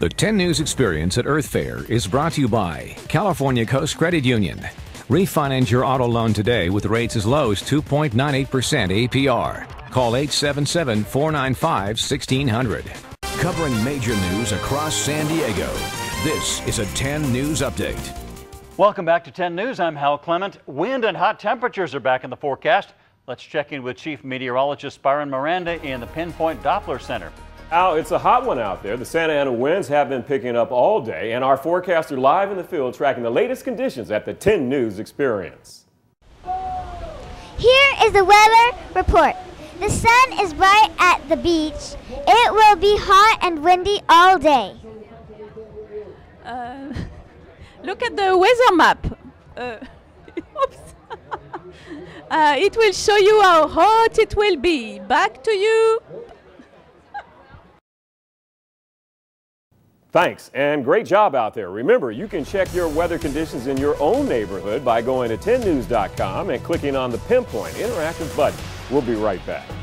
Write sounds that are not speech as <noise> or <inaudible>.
The 10 News Experience at Earth Fair is brought to you by California Coast Credit Union. Refinance your auto loan today with rates as low as 2.98% APR. Call 877 495 1600. Covering major news across San Diego. This is a 10 News Update. Welcome back to 10 News. I'm Hal Clement. Wind and hot temperatures are back in the forecast. Let's check in with Chief Meteorologist Byron Miranda in the Pinpoint Doppler Center. Al, it's a hot one out there. The Santa Ana winds have been picking up all day, and our forecaster live in the field tracking the latest conditions at the 10 News Experience. Here is the weather report. The sun is bright at the beach. It will be hot and windy all day. Uh, look at the weather map. Uh, <laughs> oops. <laughs> uh, it will show you how hot it will be. Back to you. Thanks, and great job out there. Remember, you can check your weather conditions in your own neighborhood by going to 10news.com and clicking on the Pinpoint Interactive button. We'll be right back.